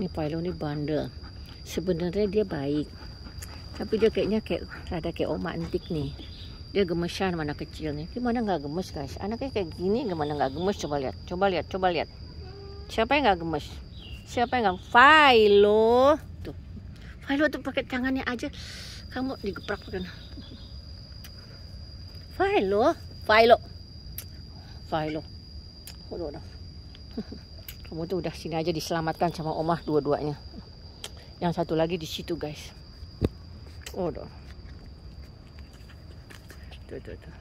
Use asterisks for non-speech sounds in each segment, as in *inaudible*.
Ini Philo ini bandel. Sebenarnya dia baik. Tapi dia kayaknya kayak rada kayak oma antik nih. Dia gemesan mana kecil nih. Gimana nggak gemes guys? Anaknya kayak gini gimana nggak gemes? Coba lihat, coba lihat, coba lihat. Siapa yang nggak gemes? Siapa yang nggak? Philo. Tuh. Philo tuh pakai tangannya aja. Kamu digeprak pakai. Philo, Philo, Philo. Udah, udah. Kamu tuh udah sini aja diselamatkan sama omah dua-duanya. Yang satu lagi di situ guys. Udah. Tuh, tuh, tuh.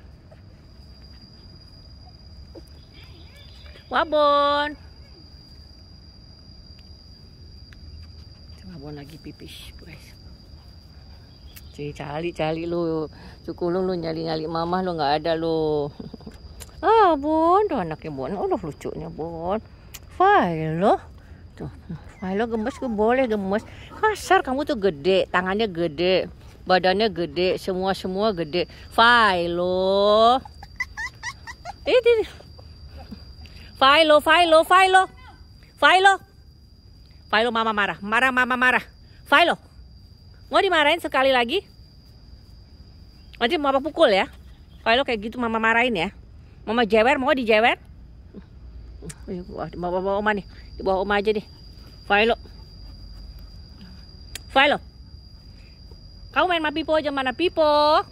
Wabon. Wabon lagi pipis guys. Cari cari cari lu. Cukulung lu nyali nyali mama lu nggak ada lu. *laughs* Ah bon, tuh anaknya bon. Oh lucunya bon. Philo. Tuh, Philo gemes ke boleh gemes. Kasar kamu tuh gede, tangannya gede, badannya gede, semua semua gede. Philo. Ini. Philo, Philo, Philo. Philo. Philo mama marah, marah mama marah. Philo. Mau dimarahin sekali lagi? Nanti mama pukul ya. Philo kayak gitu mama marahin ya. Mama jewer, mau dijewer? Wah, di bawah, bawah oma nih. Di bawah oma aja deh. Philo. Philo. Kamu main sama Pipo aja mana Pipo?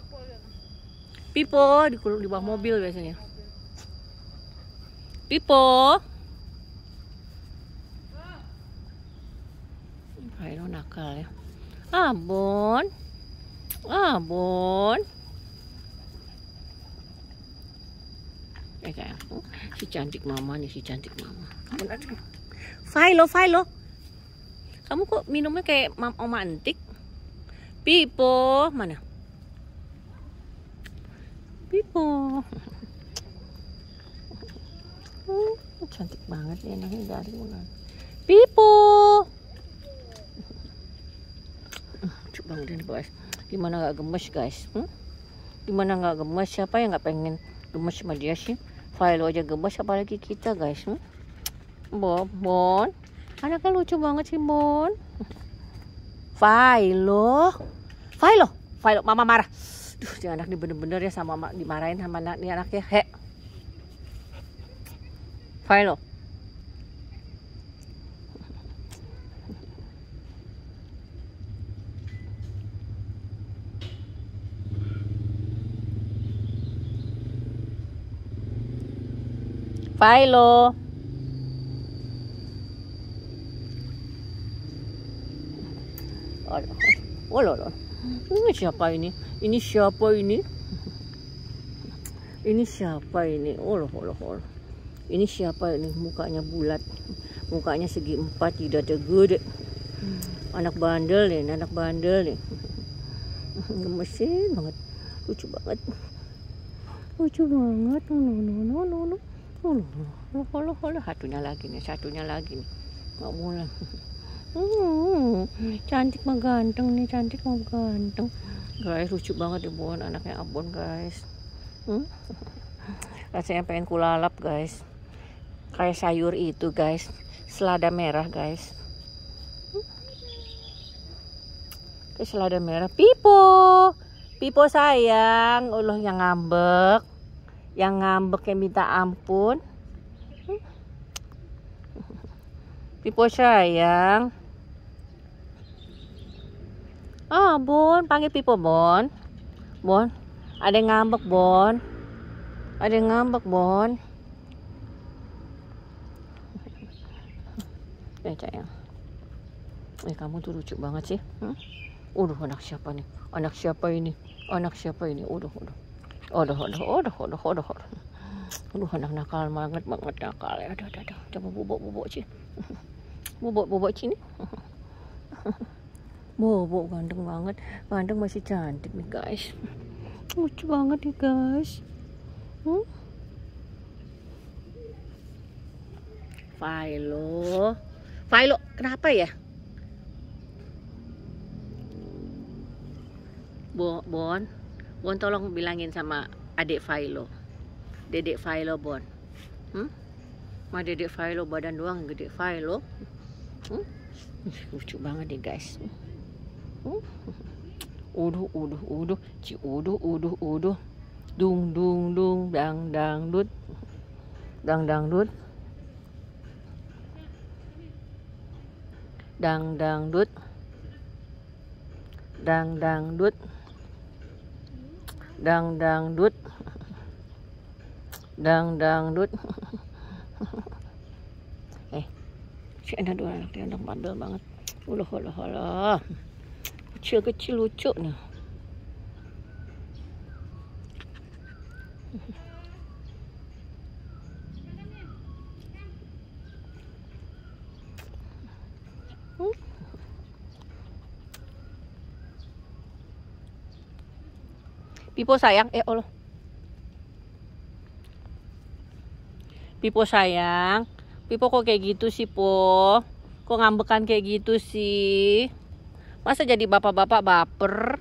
Pipo di, di bawah mobil biasanya. Pipo. Philo nakal ya. Abon. Abon. Eh kayak oh, si cantik mama nih si cantik mama. Philo, Philo. Kamu kok minumnya kayak mam oma antik? Pipo, mana? Pipo. Oh, cantik banget nih anaknya dari mana? Pipo. Coba banget guys. Gimana nggak gemes guys? Hmm? Gimana nggak gemes? Siapa yang nggak pengen gemes sama dia sih? Philo aja gemes apalagi kita guys. Hmm? Bon, Bon. Anaknya lucu banget sih Bon. Philo. Philo. Philo, mama marah. Duh, si anak ini bener-bener ya sama mama dimarahin sama anak ini anaknya. He. Philo. Philo. Oh. Ini siapa ini? Ini siapa ini? Ini siapa ini? Oh, loh, loh, loh. Ini siapa ini? Mukanya bulat. Mukanya segi empat, tidak ada gede. Anak bandel nih, anak bandel nih. Gemesin banget. Lucu banget. Lucu banget. No, no, no, no, no. Loh, loh, loh. Satunya lagi nih, satunya lagi nih. Nggak mulai. *laughs* Hmm, cantik mah ganteng nih, cantik mah ganteng. Guys, lucu banget ya Bon, anaknya Abon guys. Hmm? *laughs* Rasanya pengen kulalap guys. Kayak sayur itu guys, selada merah guys. Kayak selada merah. Pipo, Pipo sayang, Allah yang ngambek, yang ngambek yang minta ampun. Pipo sayang. Ah, Bon. Panggil Pipo, Bon. Bon. Ada yang ngambek, Bon. Ada yang ngambek, Bon. Eh, sayang. Eh, kamu tuh lucu banget sih. Hmm? Udah, anak siapa nih? Anak siapa ini? Anak siapa ini? Udah, udah. Udah, udah, udah, udah, udah, udah. Aduh, anak nakal banget, banget nakal. Ya, udah, udah, udah. Coba bubuk-bubuk sih. Bubuk-bubuk sini. Bobo ganteng banget Ganteng masih cantik nih guys Lucu banget nih guys hmm? Philo Philo kenapa ya Bo, Bon tolong bilangin sama adik Philo Dedek Philo Bon. Hmm? Ma dedek Philo badan doang gede Philo hmm? lucu banget deh guys. Uh. uduh uduh uduh. Ci uduh uduh uduh. Dung dung dung. Dang dang dut dang dang dut. Dang dang dut. Dang dang dut. Dang dang dut dang dang dut. *laughs* Eh si ada dua anak dia anak bandel banget. Ulah ulah ulah. Kecil kecil lucu nih Pipo sayang, eh Allah. Pipo sayang, Pipo kok kayak gitu sih, Po? Kok ngambekan kayak gitu sih? Masa jadi bapak-bapak baper?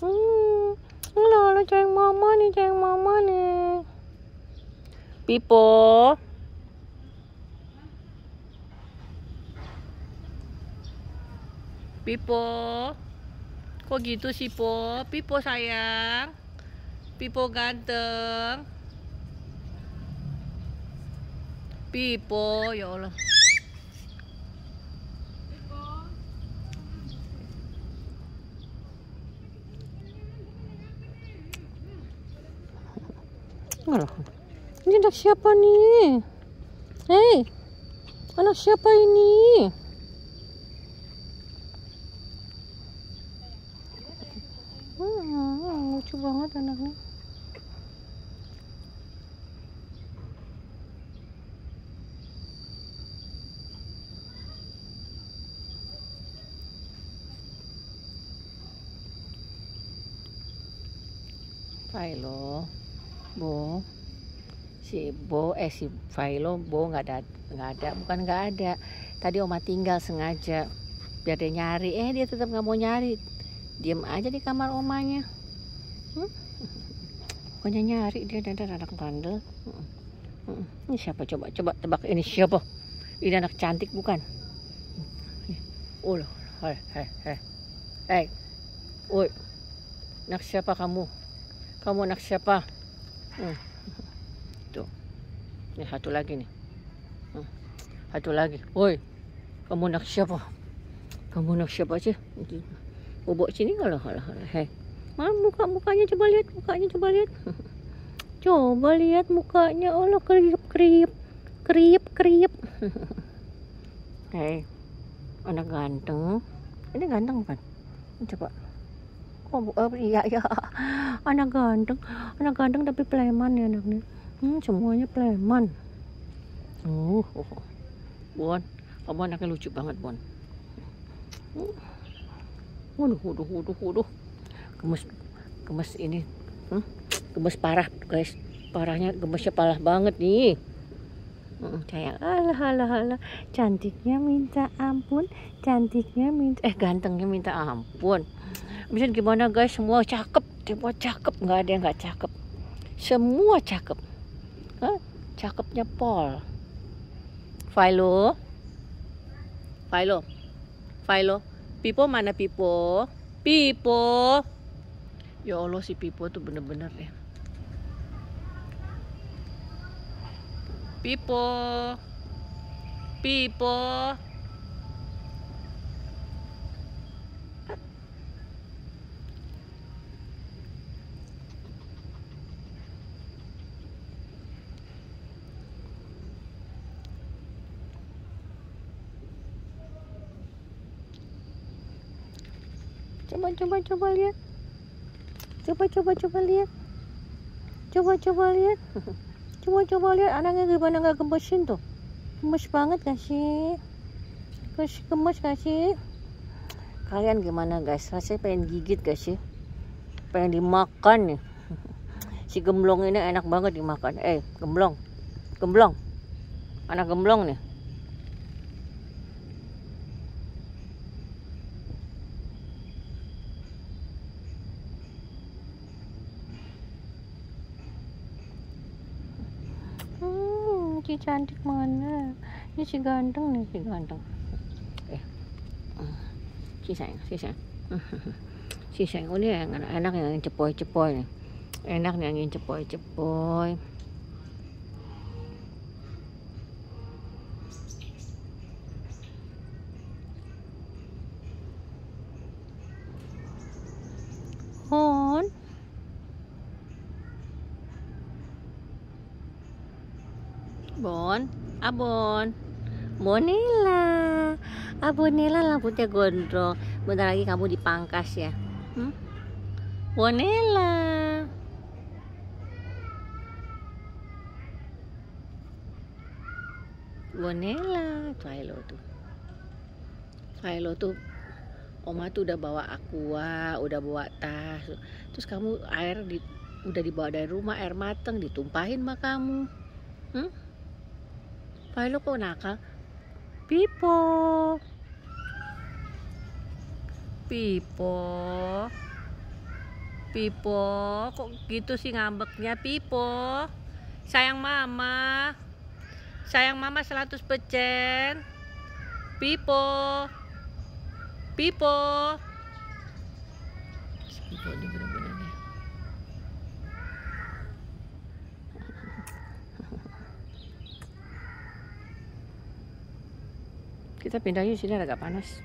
Hmm, lo ceng mama nih, ceng mama nih. Pipo. Pipo. Kok gitu sih, Po? Pipo sayang. Pipo ganteng. Pipo, ya Allah. Ini anak siapa nih? Hei. Anak siapa ini? Lucu banget anaknya. Philo Bo. Si Bo eh si Philo Bo nggak ada nggak ada. Bukan nggak ada. Tadi Oma tinggal sengaja. Biar dia nyari. Eh dia tetap nggak mau nyari. Diem aja di kamar omanya hmm? pokoknya nyari dia dan anak bandel ini siapa coba coba tebak ini siapa ini anak cantik bukan Ulah, hei, hei, hei, hei, Oi, anak siapa kamu? Kamu anak siapa? Hmm. Tuh, ini satu lagi nih. Hmm. Satu lagi. Oi, kamu anak siapa? Kamu anak siapa sih? Bobok sini kalau kalau hei. Mana muka mukanya coba lihat mukanya coba lihat. *laughs* coba lihat mukanya Allah kerip kerip kerip kerip. *laughs* Hei, anak ganteng. Ini ganteng kan? Coba. Oh, oh iya ya. *laughs* Anak ganteng, anak ganteng tapi preman ya anaknya. Hmm, semuanya preman. Oh, oh, oh. Bon, kamu anaknya lucu banget, Bon. Hmm. Waduh, waduh, waduh, waduh gemes gemes ini hmm? gemes parah guys. Parahnya gemesnya parah banget nih. Hmm, kayak alah alah alah. Cantiknya minta ampun cantiknya minta eh gantengnya minta ampun. Bisa gimana guys? Semua cakep semua cakep. Nggak ada yang nggak cakep. Semua cakep. Hah? cakepnya Paul. Philo? Philo? Philo? Pipo mana Pipo? Pipo Ya Allah si Pipo tuh bener-bener ya. Pipo. Pipo. Coba coba coba lihat. Coba coba coba lihat. Coba coba lihat. *laughs* Coba coba lihat anaknya gimana nggak gemesin tuh. Gemes banget gak sih? Gemes, gemes gak sih? Kalian gimana guys? Rasanya pengen gigit gak sih? Pengen dimakan nih. *laughs* Si gemblong ini enak banget dimakan. Eh, gemblong. Gemblong. Anak gemblong nih. Si cantik mana ini si ganteng nih si ganteng eh si sayang si sayang si sayang oh, ini yang enak yang cepoy cepoy nih enak nih yang cepoy Abon, Bonela, Abonela rambutnya gondrong. Bentar lagi kamu dipangkas ya. Hmm? Bonela. Bonela, Philo tuh. Philo tuh Oma tuh udah bawa aqua, udah bawa tas. Terus kamu air di udah dibawa dari rumah air mateng ditumpahin sama kamu. Hmm? Philo kok nakal? Pipo. Pipo. Pipo, kok gitu sih ngambeknya Pipo? Sayang mama. Sayang mama 100%. Pipo. Pipo. Pipo ini bener-bener nih. Kita pindah yuk sini agak panas.